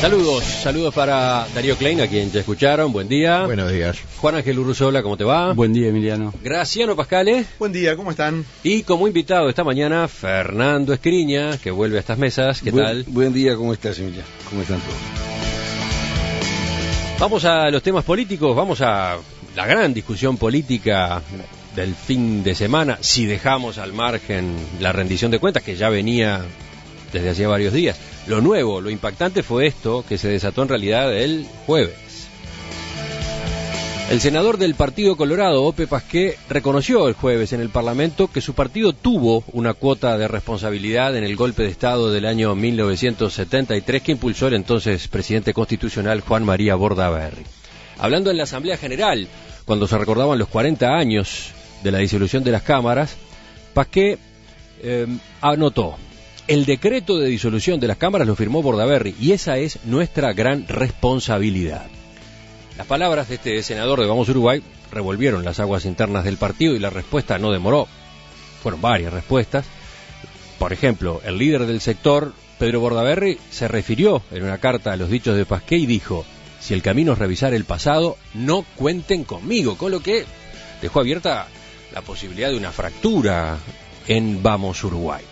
Saludos, saludos para Darío Klein, a quien ya escucharon. Buen día. Buenos días. Juan Ángel Urruzola, ¿cómo te va? Buen día, Emiliano. Graciano Pascale. Buen día, ¿cómo están? Y como invitado esta mañana, Fernando Escriña, que vuelve a estas mesas. ¿Qué Buen- tal? Buen día, ¿cómo estás, Emiliano? ¿Cómo están todos? Vamos a los temas políticos, vamos a la gran discusión política del fin de semana, si dejamos al margen la rendición de cuentas, que ya venía desde hacía varios días. Lo nuevo, lo impactante fue esto, que se desató en realidad el jueves. El senador del Partido Colorado, Ope Pasqué, reconoció el jueves en el Parlamento que su partido tuvo una cuota de responsabilidad en el golpe de Estado del año 1973 que impulsó el entonces presidente constitucional Juan María Bordaberry. Hablando en la Asamblea General, cuando se recordaban los 40 años de la disolución de las cámaras, Pasqué eh, anotó, el decreto de disolución de las cámaras lo firmó Bordaberry y esa es nuestra gran responsabilidad. Las palabras de este senador de Vamos Uruguay revolvieron las aguas internas del partido y la respuesta no demoró. Fueron varias respuestas. Por ejemplo, el líder del sector, Pedro Bordaberry, se refirió en una carta a los dichos de Pasqué y dijo, si el camino es revisar el pasado, no cuenten conmigo, con lo que dejó abierta la posibilidad de una fractura en Vamos Uruguay.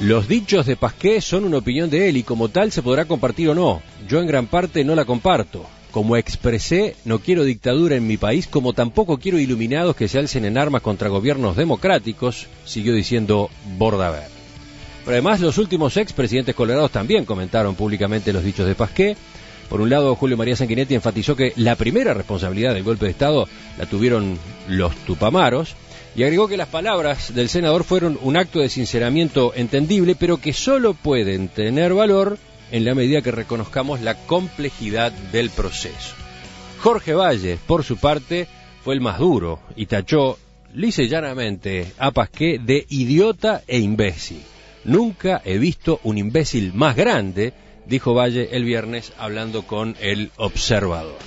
Los dichos de Pasqué son una opinión de él y como tal se podrá compartir o no. Yo en gran parte no la comparto. Como expresé, no quiero dictadura en mi país, como tampoco quiero iluminados que se alcen en armas contra gobiernos democráticos, siguió diciendo Bordaber. Pero además los últimos expresidentes colorados también comentaron públicamente los dichos de Pasqué. Por un lado, Julio María Sanguinetti enfatizó que la primera responsabilidad del golpe de Estado la tuvieron los tupamaros y agregó que las palabras del senador fueron un acto de sinceramiento entendible, pero que solo pueden tener valor en la medida que reconozcamos la complejidad del proceso. Jorge Valle, por su parte, fue el más duro y tachó lisa a Pasqué de idiota e imbécil. Nunca he visto un imbécil más grande, dijo Valle el viernes hablando con el observador.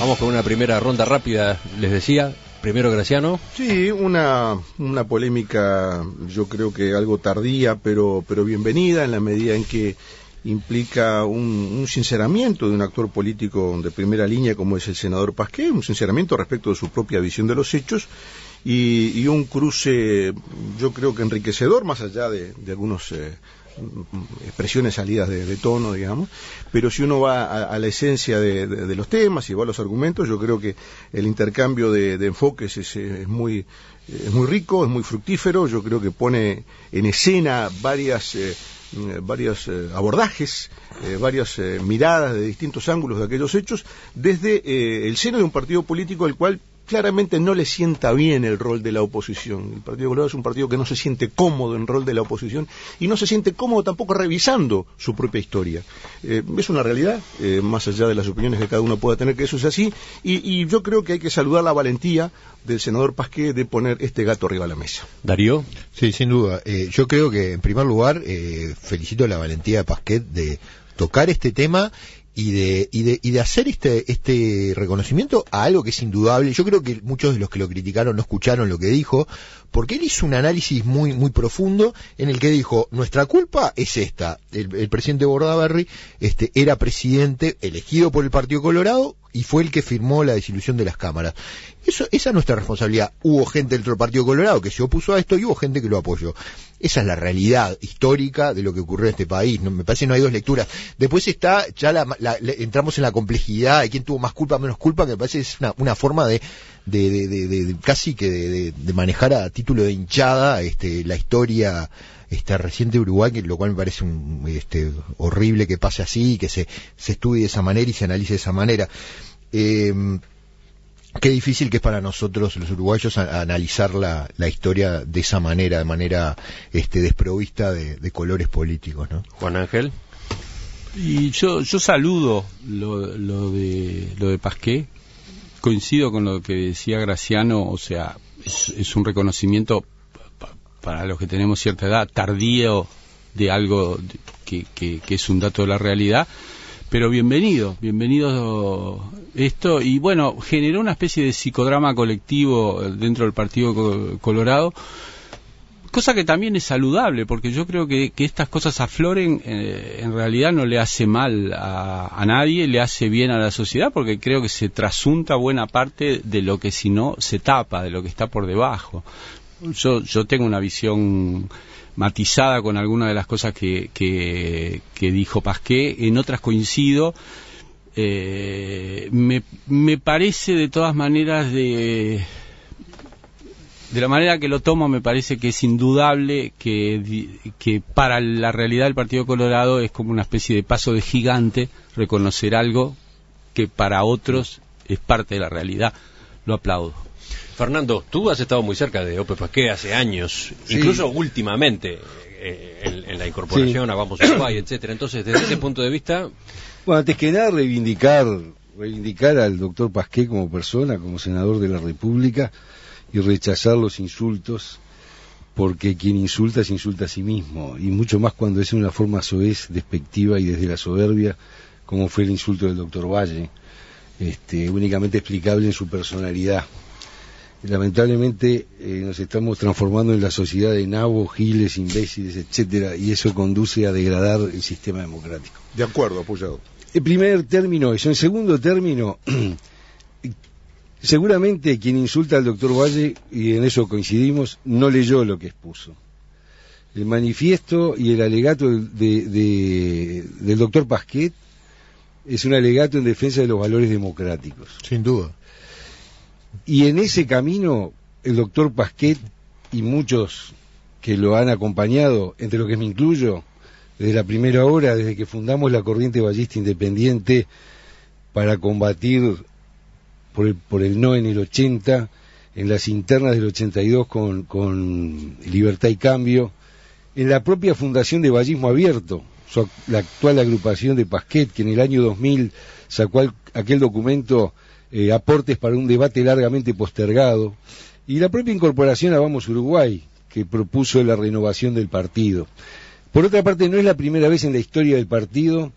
Vamos con una primera ronda rápida, les decía. Primero Graciano. Sí, una, una polémica, yo creo que algo tardía, pero, pero bienvenida en la medida en que implica un, un sinceramiento de un actor político de primera línea como es el senador Pasqué, un sinceramiento respecto de su propia visión de los hechos y, y un cruce, yo creo que enriquecedor, más allá de, de algunos eh, expresiones salidas de, tono, digamos, pero si uno va a, a la esencia de, los temas y va a los argumentos, yo creo que el intercambio de, enfoques es, es, muy es muy rico, es muy fructífero, yo creo que pone en escena varias eh, varios eh, abordajes, eh, varias eh, miradas de distintos ángulos de aquellos hechos, desde el seno de un partido político al cual claramente no le sienta bien el rol de la oposición. El Partido Colorado es un partido que no se siente cómodo en el rol de la oposición y no se siente cómodo tampoco revisando su propia historia. Eh, es una realidad, eh, más allá de las opiniones que cada uno pueda tener, que eso es así, y, y, yo creo que hay que saludar la valentía del senador Pasqué de poner este gato arriba de la mesa. Darío. Sí, sin duda. Eh, yo creo que, en primer lugar, eh, felicito la valentía de Pasquet de tocar este tema y de, y de, y de hacer este, este reconocimiento a algo que es indudable. Yo creo que muchos de los que lo criticaron no escucharon lo que dijo, porque él hizo un análisis muy, muy profundo en el que dijo, nuestra culpa es esta. El, el presidente Bordaberry este, era presidente elegido por el Partido Colorado y fue el que firmó la disolución de las cámaras. Eso, esa es nuestra responsabilidad. Hubo gente dentro del Partido Colorado que se opuso a esto y hubo gente que lo apoyó. Esa es la realidad histórica de lo que ocurrió en este país. No, me parece que no hay dos lecturas. Después está, ya la, la, entramos en la complejidad de quién tuvo más culpa, menos culpa, que me parece es una, forma de, de, de, de, casi que de, manejar a título de hinchada este, la historia este, reciente Uruguay, lo cual me parece un, este, horrible que pase así, que se, se estudie de esa manera y se analice de esa manera. Eh, qué difícil que es para nosotros los uruguayos a, a analizar la, la, historia de esa manera, de manera este, desprovista de, de, colores políticos, ¿no? Juan Ángel. Y yo, yo saludo lo, lo, de, lo de Pasqué, coincido con lo que decía Graciano, o sea, es, es un reconocimiento pa, para los que tenemos cierta edad, tardío de algo que, que, que es un dato de la realidad, pero bienvenido, bienvenido esto y bueno, generó una especie de psicodrama colectivo dentro del Partido Colorado cosa que también es saludable, porque yo creo que, que estas cosas afloren eh, en realidad no le hace mal a, a, nadie, le hace bien a la sociedad, porque creo que se trasunta buena parte de lo que si no se tapa, de lo que está por debajo. Yo, yo tengo una visión matizada con algunas de las cosas que, que, dijo Pasqué, en otras coincido. Eh, me, me parece de todas maneras de de la manera que lo tomo me parece que es indudable que, que para la realidad del Partido Colorado es como una especie de paso de gigante reconocer algo que para otros es parte de la realidad. Lo aplaudo. Fernando, tú has estado muy cerca de Ope Pasqué hace años, sí. incluso últimamente, eh, en, en, la incorporación sí. a Vamos Uruguay, etcétera. Entonces, desde ese punto de vista... Bueno, antes que nada, reivindicar, reivindicar al doctor Pasqué como persona, como senador de la República, y rechazar los insultos porque quien insulta se insulta a sí mismo y mucho más cuando es en una forma soez, despectiva y desde la soberbia como fue el insulto del doctor Valle este, únicamente explicable en su personalidad lamentablemente eh, nos estamos transformando en la sociedad de nabos, giles, imbéciles, etcétera, y eso conduce a degradar el sistema democrático. De acuerdo, apoyado. En primer término eso. En segundo término, Seguramente quien insulta al doctor Valle, y en eso coincidimos, no leyó lo que expuso. El manifiesto y el alegato de, de, del doctor Pasquet es un alegato en defensa de los valores democráticos. Sin duda. Y en ese camino, el doctor Pasquet y muchos que lo han acompañado, entre los que me incluyo, desde la primera hora, desde que fundamos la corriente ballista independiente para combatir por el, por el no en el 80, en las internas del 82 con, con Libertad y Cambio, en la propia fundación de Vallismo Abierto, la actual agrupación de Pasquet, que en el año 2000 sacó aquel documento eh, aportes para un debate largamente postergado, y la propia incorporación a Vamos Uruguay, que propuso la renovación del partido. Por otra parte, no es la primera vez en la historia del partido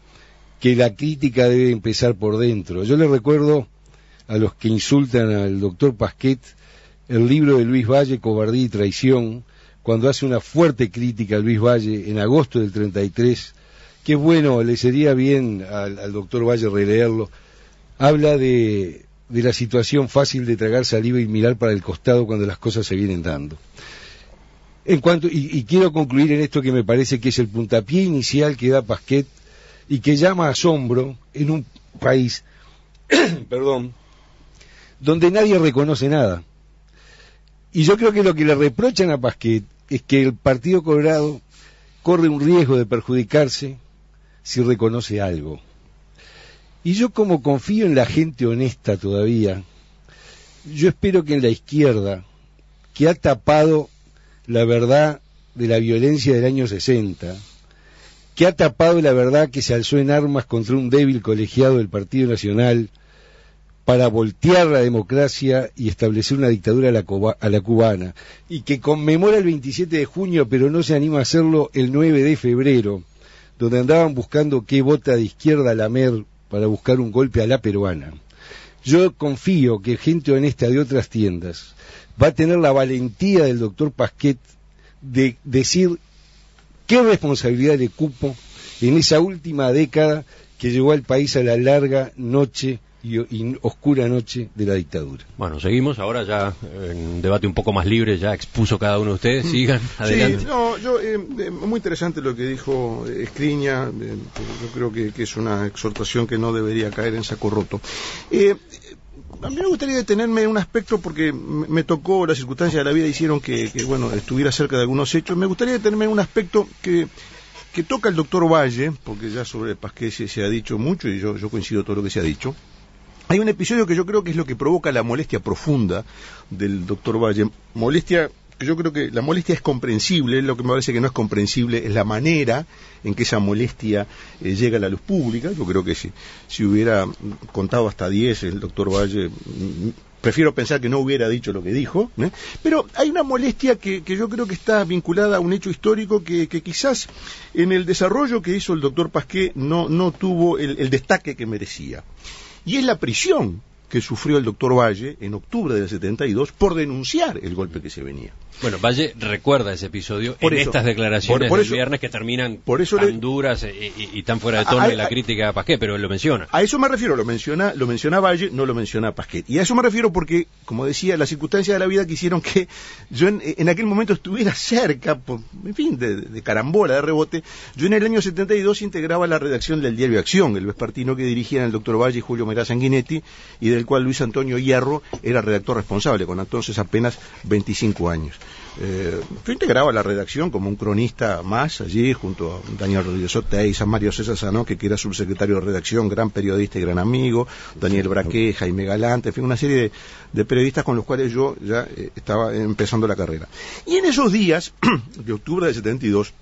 que la crítica debe empezar por dentro. Yo le recuerdo a los que insultan al doctor Pasquet el libro de Luis Valle, Cobardía y Traición, cuando hace una fuerte crítica a Luis Valle en agosto del 33, que bueno, le sería bien al, al doctor Valle releerlo, habla de, de la situación fácil de tragar saliva y mirar para el costado cuando las cosas se vienen dando. En cuanto, y, quiero concluir en esto que me parece que es el puntapié inicial que da Pasquet y que llama asombro en un país, perdón, donde nadie reconoce nada. Y yo creo que lo que le reprochan a Pasquet es que el Partido Colorado corre un riesgo de perjudicarse si reconoce algo. Y yo como confío en la gente honesta todavía, yo espero que en la izquierda, que ha tapado la verdad de la violencia del año 60, que ha tapado la verdad que se alzó en armas contra un débil colegiado del Partido Nacional, para voltear la democracia y establecer una dictadura a la, cubana, y que conmemora el 27 de junio, pero no se anima a hacerlo el 9 de febrero, donde andaban buscando qué vota de izquierda lamer para buscar un golpe a la peruana. Yo confío que gente honesta de otras tiendas va a tener la valentía del doctor Pasquet de decir qué responsabilidad le cupo en esa última década que llevó al país a la larga noche y, y, oscura noche de la dictadura. Bueno, seguimos ahora ya en un debate un poco más libre, ya expuso cada uno de ustedes, sigan adelante. Sí, no, yo, eh, muy interesante lo que dijo Escriña, eh, yo creo que, que, es una exhortación que no debería caer en saco roto. Eh, a mí me gustaría detenerme en un aspecto porque me tocó, las circunstancias de la vida hicieron que, que, bueno, estuviera cerca de algunos hechos. Me gustaría detenerme en un aspecto que, que toca el doctor Valle, porque ya sobre Pasqué se, se ha dicho mucho y yo, yo coincido todo lo que se ha dicho. Hay un episodio que yo creo que es lo que provoca la molestia profunda del doctor Valle. Molestia que yo creo que la molestia es comprensible, lo que me parece que no es comprensible es la manera en que esa molestia eh, llega a la luz pública. Yo creo que si, si hubiera contado hasta 10 el doctor Valle, prefiero pensar que no hubiera dicho lo que dijo, ¿eh? pero hay una molestia que, yo creo que está vinculada a un hecho histórico que, quizás en el desarrollo que hizo el doctor Pasqué no, no tuvo el destaque que merecía y es la prisión que sufrió el doctor Valle en octubre del 72 por denunciar el golpe que se venía. Bueno, Valle recuerda ese episodio Por en eso, estas declaraciones por- por del eso- viernes que terminan por eso le- duras y, y tan fuera de tono A- a- de la a- crítica a Pasqué, pero él lo menciona. A eso me refiero, lo menciona, lo menciona Valle, no lo menciona Pasquet. Y a eso me refiero porque, como decía, las circunstancias de la vida quisieron que yo en, en aquel momento estuviera cerca, por, en fin, de, de carambola, de rebote. Yo en el año 72 integraba la redacción del diario Acción, el vespertino que dirigían el doctor Valle y Julio Merá Sanguinetti, y del cual Luis Antonio Hierro era redactor responsable, con entonces apenas 25 años. Eh, yo integraba la redacción como un cronista más allí, junto a Daniel Rodríguez Otey, a Mario César Sanó, que era subsecretario de redacción, gran periodista y gran amigo, Daniel Braque, Jaime Galante, en fin, una serie de, de periodistas con los cuales yo ya eh, estaba empezando la carrera. Y en esos días de octubre del 72,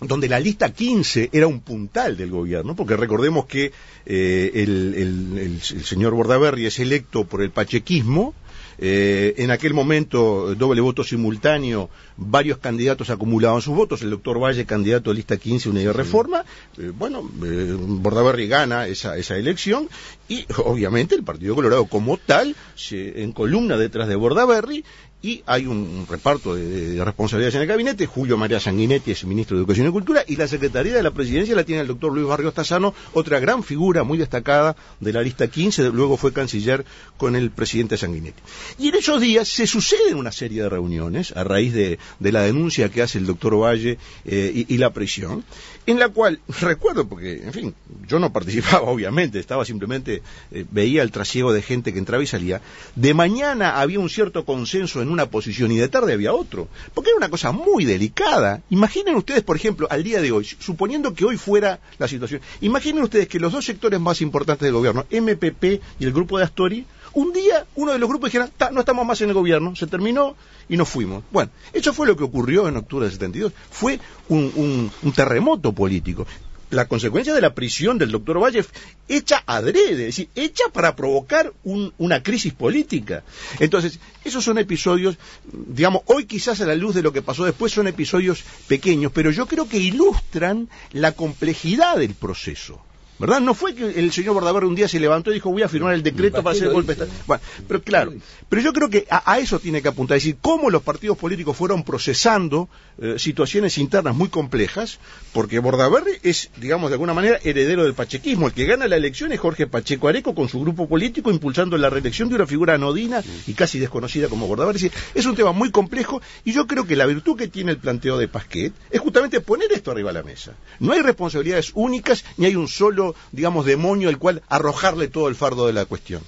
donde la lista 15 era un puntal del gobierno, porque recordemos que eh, el, el- el- el señor Bordaberry es electo por el pachequismo, eh, en aquel momento, doble voto simultáneo, varios candidatos acumulaban sus votos, el doctor Valle, candidato de lista 15, Unidad de Reforma, eh, bueno, eh, Bordaberry gana esa, esa elección y obviamente el Partido Colorado como tal se encolumna detrás de Bordaberry y hay un, reparto de, de- de responsabilidades en el gabinete. Julio María Sanguinetti es ministro de Educación y Cultura y la Secretaría de la Presidencia la tiene el doctor Luis Barrios Tazano, otra gran figura muy destacada de la lista 15, luego fue canciller con el presidente Sanguinetti. Y en esos días se suceden una serie de reuniones a raíz de, la denuncia que hace el doctor Valle eh, y, y la prisión, en la cual recuerdo, porque, en fin, yo no participaba, obviamente, estaba simplemente, eh, veía el trasiego de gente que entraba y salía. De mañana había un cierto consenso en una posición y de tarde había otro, porque era una cosa muy delicada. Imaginen ustedes, por ejemplo, al día de hoy, suponiendo que hoy fuera la situación, imaginen ustedes que los dos sectores más importantes del gobierno, MPP y el grupo de Astori, un día uno de los grupos dijera, "Ta, no estamos más en el gobierno, se terminó y nos fuimos. Bueno, eso fue lo que ocurrió en octubre del 72. Fue un, un- un terremoto político. La consecuencia de la prisión del doctor Valle hecha adrede, es decir, hecha para provocar un- una crisis política. Entonces, esos son episodios, digamos, hoy quizás a la luz de lo que pasó después son episodios pequeños, pero yo creo que ilustran la complejidad del proceso. ¿Verdad? No fue que el señor Bordaberry un día se levantó y dijo voy a firmar el decreto para hacer el golpe de Estado. Bueno, pero claro, pero yo creo que a, a eso tiene que apuntar, es decir, cómo los partidos políticos fueron procesando eh, situaciones internas muy complejas, porque Bordaberry es, digamos, de alguna manera heredero del pachequismo. El que gana la elección es Jorge Pacheco Areco con su grupo político impulsando la reelección de una figura anodina y casi desconocida como Bordaberry. Es, decir, es un tema muy complejo y yo creo que la virtud que tiene el planteo de Pasquet es justamente poner esto arriba de la mesa. No hay responsabilidades únicas ni hay un solo, digamos, demonio al cual arrojarle todo el fardo de la cuestión.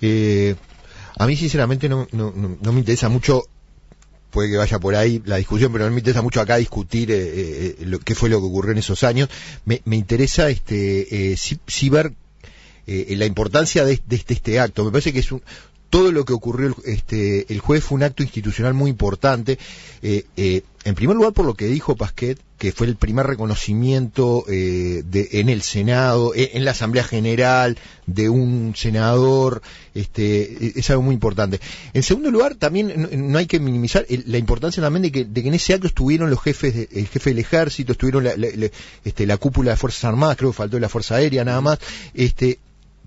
Eh, a mí sinceramente no, no, me interesa mucho, puede que vaya por ahí la discusión, pero no me interesa mucho acá discutir eh, eh, lo, qué fue lo que ocurrió en esos años. Me, me interesa este eh, sí, sí ver eh, la importancia de, de este, este acto. Me parece que es un todo lo que ocurrió el, este, el jueves fue un acto institucional muy importante. eh, eh, en primer lugar, por lo que dijo Pasquet, que fue el primer reconocimiento eh, de, en el Senado, eh, en la Asamblea General, de un senador, este, es algo muy importante. En segundo lugar, también no, hay que minimizar la importancia también de que, de que en ese acto estuvieron los jefes, de- el jefe del ejército, estuvieron la, este, la cúpula de Fuerzas Armadas, creo que faltó la Fuerza Aérea nada más, este,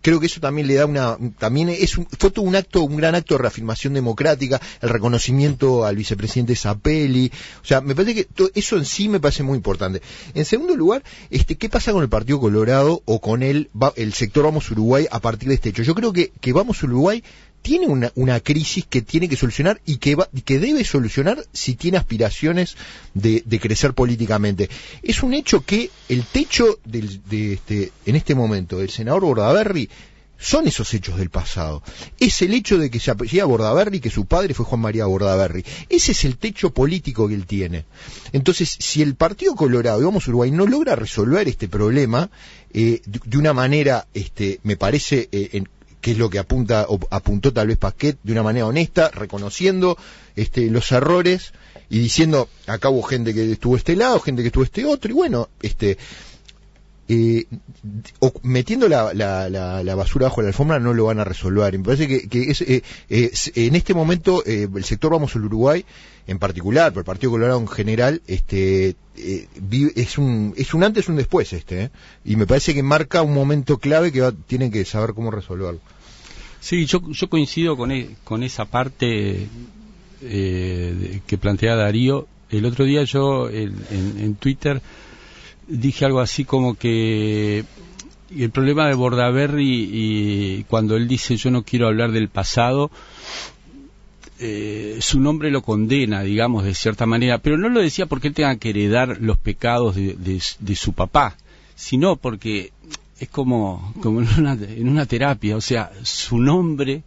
creo que eso también le da una también es un, fue todo un acto un gran acto de reafirmación democrática el reconocimiento al vicepresidente Zapelli o sea me parece que to- eso en sí me parece muy importante. En segundo lugar este qué pasa con el Partido Colorado o con el el sector Vamos Uruguay a partir de este hecho yo creo que que Vamos Uruguay tiene una, una crisis que tiene que solucionar y que, va, que debe solucionar si tiene aspiraciones de, crecer políticamente. Es un hecho que el techo de este, en este momento del senador Bordaberry son esos hechos del pasado. Es el hecho de que se apellida Bordaberry, que su padre fue Juan María Bordaberry. Ese es el techo político que él tiene. Entonces, si el Partido Colorado y Vamos Uruguay no logra resolver este problema eh, de, de una manera, este, me parece, eh, en- que es lo que apunta o apuntó tal vez Pasquet de una manera honesta, reconociendo este, los errores y diciendo acá hubo gente que estuvo este lado, gente que estuvo este otro y bueno, este eh, o- metiendo la, la- la- la basura bajo la alfombra no lo van a resolver. Me parece que, que es, eh, en este momento eh, el sector Vamos al Uruguay, en particular, pero el Partido Colorado en general, este, eh, es un es un antes y un después este, y me parece que marca un momento clave que va- tienen que saber cómo resolverlo. Sí, yo, yo coincido con, e- con esa parte de- que plantea Darío. El otro día yo en Twitter dije algo así como que el problema de Bordaberry y cuando él dice yo no quiero hablar del pasado, eh, su nombre lo condena, digamos, de cierta manera, pero no lo decía porque él tenga que heredar los pecados de, de- de su papá, sino porque es como, como en, una, en una terapia, o sea, su nombre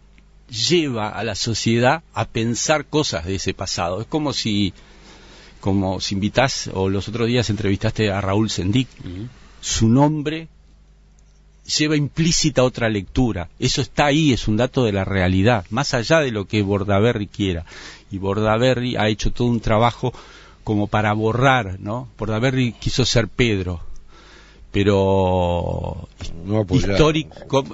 lleva a la sociedad a pensar cosas de ese pasado. Es como si, como si invitas, o los otros días entrevistaste a Raúl Sendic, su nombre lleva implícita otra lectura. Eso está ahí, es un dato de la realidad, más allá de lo que Bordaberry quiera. Y Bordaberry ha hecho todo un trabajo como para borrar, ¿no? Bordaberry quiso ser Pedro, pero No histórico,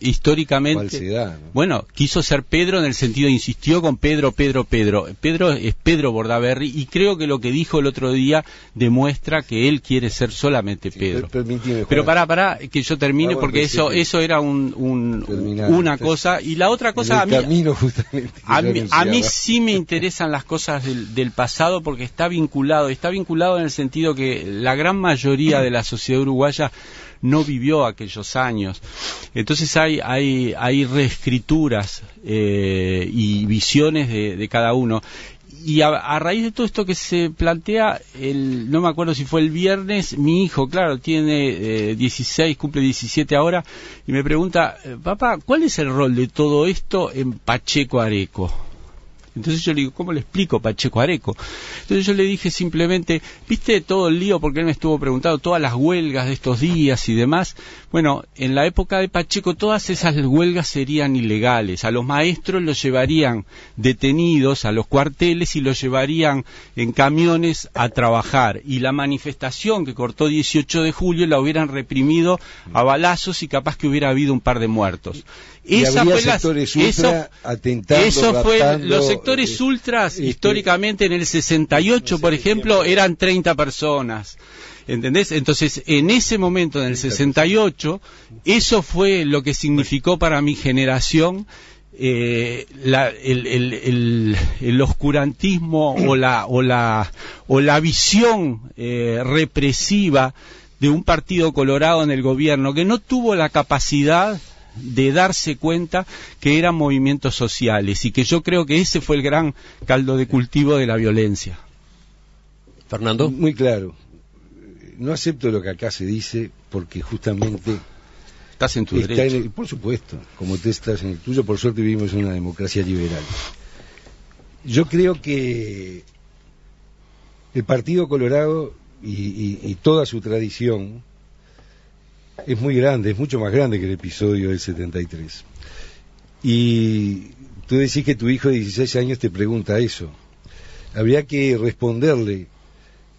históricamente falsedad, ¿no? bueno, quiso ser Pedro en el sentido, insistió con Pedro, Pedro, Pedro. Pedro es Pedro Bordaberry y creo que lo que dijo el otro día demuestra que él quiere ser solamente Pedro. Pero pará, pará, que yo termine porque eso eso era un, una Entonces, cosa y la otra cosa a mí camino a mí, a mí sí me interesan las cosas del, del pasado porque está vinculado, está vinculado en el sentido que la gran mayoría de la sociedad uruguaya no vivió aquellos años. Entonces hay, hay, hay reescrituras eh, y visiones de, cada uno. Y a, a raíz de todo esto que se plantea, el, no me acuerdo si fue el viernes, mi hijo, claro, tiene eh, 16, cumple 17 ahora, y me pregunta, eh, papá, ¿cuál es el rol de todo esto en Pacheco Areco? Entonces yo le digo, ¿cómo le explico Pacheco Areco? Entonces yo le dije simplemente, ¿viste todo el lío? Porque él me estuvo preguntando todas las huelgas de estos días y demás. Bueno, en la época de Pacheco todas esas huelgas serían ilegales. A los maestros los llevarían detenidos a los cuarteles y los llevarían en camiones a trabajar. Y la manifestación que cortó 18 de julio la hubieran reprimido a balazos y capaz que hubiera habido un par de muertos. Esa fue sectores ultra eso- fue, los sectores eh, ultras este, históricamente en el 68, por ejemplo, eran 30 personas. ¿Entendés? Entonces, en ese momento, en el 68, eso fue lo que significó para mi generación eh, la- el, el- el- el oscurantismo o la, o la, o la visión eh, represiva de un partido colorado en el gobierno que no tuvo la capacidad de darse cuenta que eran movimientos sociales y que yo creo que ese fue el gran caldo de cultivo de la violencia. Fernando. Muy claro. No acepto lo que acá se dice porque justamente Estás en tu está derecho. en el- por supuesto, como tú estás en el tuyo, por suerte vivimos en una democracia liberal. Yo creo que el Partido Colorado y, y- y toda su tradición es muy grande, es mucho más grande que el episodio del 73. Y tú decís que tu hijo de 16 años te pregunta eso. Habría que responderle,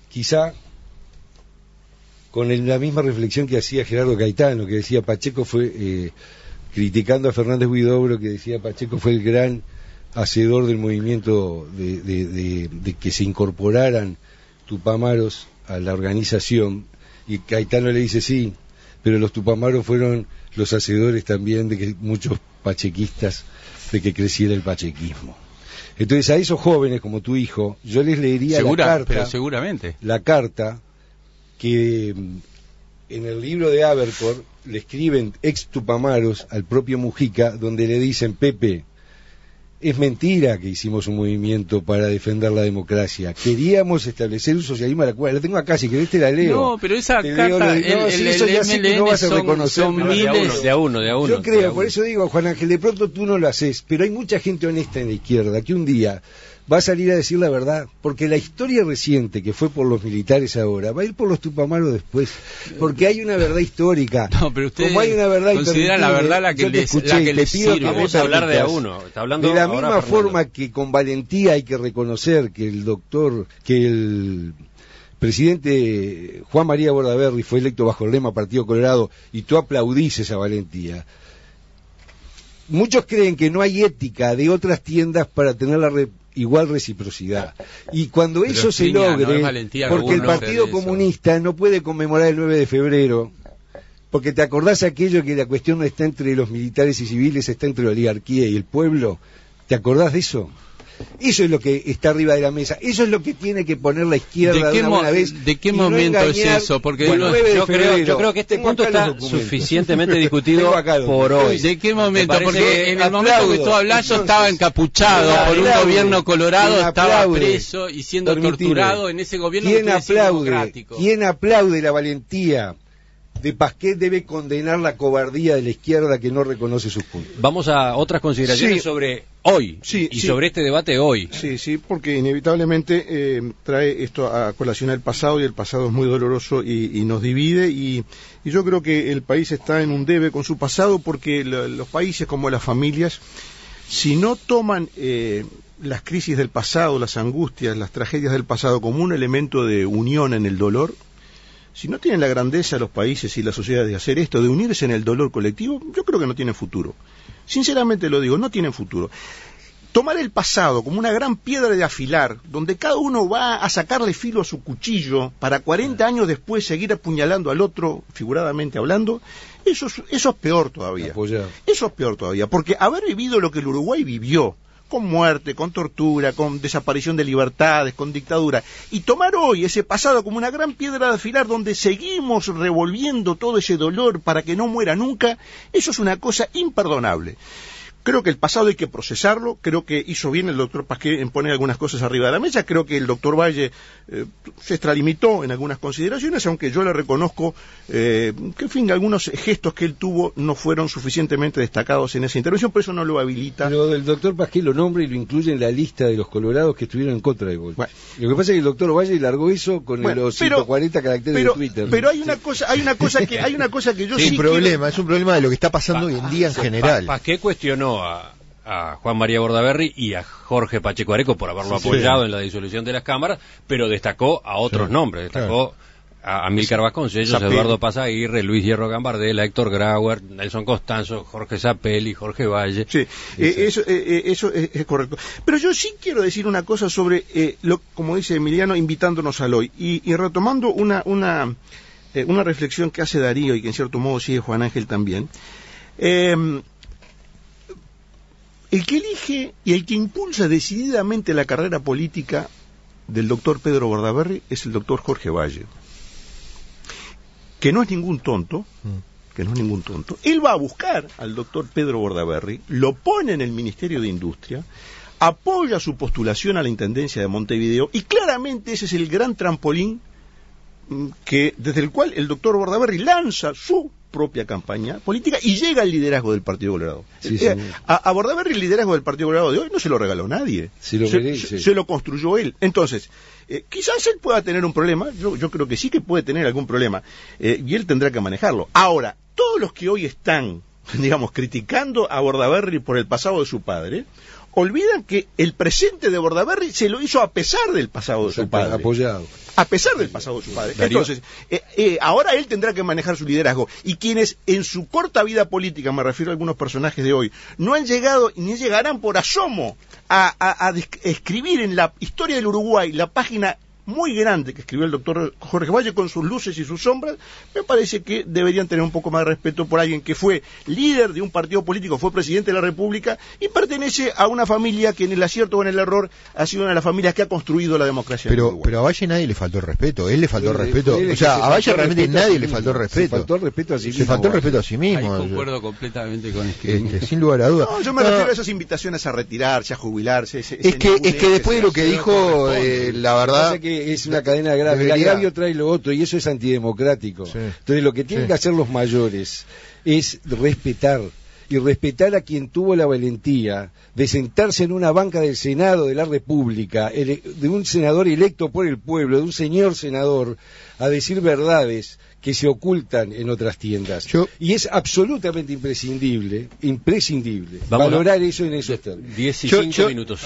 quizá con la misma reflexión que hacía Gerardo Caetano, que decía Pacheco fue, eh, criticando a Fernández Huidobro, que decía Pacheco fue el gran hacedor del movimiento de, de- de- de que se incorporaran Tupamaros a la organización, y Caetano le dice sí, pero los Tupamaros fueron los hacedores también de que muchos pachequistas, de que creciera el pachequismo. Entonces a esos jóvenes como tu hijo, yo les leería Segura- la carta pero seguramente. la carta que mm, en el libro de Abercor le escriben ex Tupamaros al propio Mujica, donde le dicen, Pepe, es mentira que hicimos un movimiento para defender la democracia. Queríamos establecer un socialismo a la cual. La tengo acá, si querés te la leo. No, pero esa Te carta, leo lo- el, no, el- sí, el eso ya sé que no vas a son, reconocer, son pero- de a uno, miles. de a uno, de a uno. Yo creo, por uno. eso digo, Juan Ángel, de pronto tú no lo haces, pero hay mucha gente honesta en la izquierda que un día va a salir a decir la verdad, porque la historia reciente que fue por los militares ahora, va a ir por los tupamaros después, porque hay una verdad histórica. No, pero ustedes Como hay una verdad consideran la verdad la que les- escuché la que les pido sirve. que Vamos me a hablar de a uno. Está hablando de la ahora misma Fernando. forma que con valentía hay que reconocer que el doctor, que el presidente Juan María Bordaberry fue electo bajo el lema Partido Colorado y tú aplaudís esa valentía. Muchos creen que no hay ética de otras tiendas para tener la re- igual reciprocidad. Y cuando Pero eso es se no logre, porque el Partido eso. Comunista no puede conmemorar el 9 de febrero Porque te acordás aquello que la cuestión no está entre los militares y civiles, está entre la oligarquía y el pueblo. ¿Te acordás de eso? Eso es lo que está arriba de la mesa. Eso es lo que tiene que poner la izquierda ¿De qué, de una vez. ¿De qué no momento es eso? Porque con lo- el 9 de yo, creo, yo creo que este Tengo punto está suficientemente discutido por hoy. ¿De qué momento? Porque que en el momento que aplaudo. tú hablas yo estaba encapuchado ¿quién por un gobierno colorado, ¿Quién estaba aplaude? preso y siendo Permitime. torturado en ese gobierno ¿Quién aplaude? democrático. ¿Quién aplaude la valentía de Pasquet debe condenar la cobardía de la izquierda que no reconoce sus puntos? Vamos a otras consideraciones Sí. sobre hoy Sí, y sí. sobre este debate hoy. Sí, sí, porque inevitablemente eh, trae esto a colación el pasado y el pasado es muy doloroso y, y nos divide y, y yo creo que el país está en un debe con su pasado porque lo- los países como las familias, si no toman eh, las crisis del pasado, las angustias, las tragedias del pasado como un elemento de unión en el dolor, si no tienen la grandeza los países y las sociedades de hacer esto, de unirse en el dolor colectivo, yo creo que no tienen futuro. Sinceramente lo digo, no tienen futuro. Tomar el pasado como una gran piedra de afilar, donde cada uno va a sacarle filo a su cuchillo para 40 años después seguir apuñalando al otro, figuradamente hablando, eso es, eso es peor todavía. Eso es peor todavía, porque haber vivido lo que el Uruguay vivió, con muerte, con tortura, con desaparición de libertades, con dictadura, y tomar hoy ese pasado como una gran piedra de afilar donde seguimos revolviendo todo ese dolor para que no muera nunca, eso es una cosa imperdonable. Creo que el pasado hay que procesarlo, creo que hizo bien el doctor Pasquet en poner algunas cosas arriba de la mesa, creo que el doctor Valle eh, se extralimitó en algunas consideraciones, aunque yo le reconozco eh, que, en fin, algunos gestos que él tuvo no fueron suficientemente destacados en esa intervención, por eso no lo habilita. Pero el doctor Pasquet lo nombra y lo incluye en la lista de los colorados que estuvieron en contra gol. Bueno. Lo que pasa es que el doctor Valle largó eso con Bueno, los pero- 140 caracteres pero, de Twitter. pero hay una cosa, hay una cosa que, hay una cosa que yo Es sí un quiero- problema, es un problema de lo que está pasando hoy en día en general. Pa- Pasqué cuestionó a, a Juan María Bordaberry y a Jorge Pacheco Areco por haberlo Sí. apoyado en la disolución de las cámaras, pero destacó a otros Sí, nombres, destacó a Amílcar Vasconcellos, Zapelli. Eduardo Pazaguirre, Luis Hierro Gambardella, Héctor Grauer, Nelson Costanzo, Jorge Zapelli, Jorge Valle. Sí, eh, eso, eh, eh, eso es, es correcto. Pero yo sí quiero decir una cosa sobre, eh, lo, como dice Emiliano, invitándonos al hoy y, y retomando una, una, una reflexión que hace Darío y que en cierto modo sigue Juan Ángel también. El que elige y el que impulsa decididamente la carrera política del doctor Pedro Bordaberry es el doctor Jorge Valle, que no es ningún tonto, que no es ningún tonto. Él va a buscar al doctor Pedro Bordaberry, lo pone en el Ministerio de Industria, apoya su postulación a la Intendencia de Montevideo y claramente ese es el gran trampolín mm, que desde el cual el doctor Bordaberry lanza su propia campaña política y llega al liderazgo del Partido Colorado. Sí, Eh, a, a Bordaberry el liderazgo del Partido Colorado de hoy no se lo regaló nadie. Se lo merece. se- se lo construyó él. Entonces, eh, quizás él pueda tener un problema, yo, yo creo que sí que puede tener algún problema, eh, y él tendrá que manejarlo. Ahora, todos los que hoy están, digamos, criticando a Bordaberry por el pasado de su padre, olvidan que el presente de Bordaberry se lo hizo a pesar del pasado de su padre Apoyado. a pesar del pasado de su padre. Darío. Entonces, eh, eh, ahora él tendrá que manejar su liderazgo. Y quienes en su corta vida política, me refiero a algunos personajes de hoy, no han llegado ni llegarán por asomo a, a- a des- escribir en la historia del Uruguay la página muy grande que escribió el doctor Jorge Valle con sus luces y sus sombras, me parece que deberían tener un poco más de respeto por alguien que fue líder de un partido político, fue presidente de la República y pertenece a una familia que en el acierto o en el error ha sido una de las familias que ha construido la democracia Pero, pero a Valle nadie le faltó el respeto, él le faltó el respeto. él O sea, se a Valle faltó realmente respeto nadie le faltó el Se respeto. faltó el respeto a sí Se mismo, faltó el Valle. respeto a sí Ahí mismo. concuerdo completamente con este. Este, sin lugar a dudas. No, yo me No, refiero a esas invitaciones a retirarse, a jubilarse. ese- ese Es que, es que después de lo que dijo, eh, la verdad, es una cadena grave. El agravio trae lo otro y eso es antidemocrático. Sí. Entonces lo que tienen Sí. que hacer los mayores es respetar y respetar a quien tuvo la valentía de sentarse en una banca del Senado de la República, de un senador electo por el pueblo, de un señor senador, a decir verdades que se ocultan en otras tiendas. Yo- y es absolutamente imprescindible, imprescindible, Vamos a- valorar eso en esos términos. 15 Yo- yo- minutos.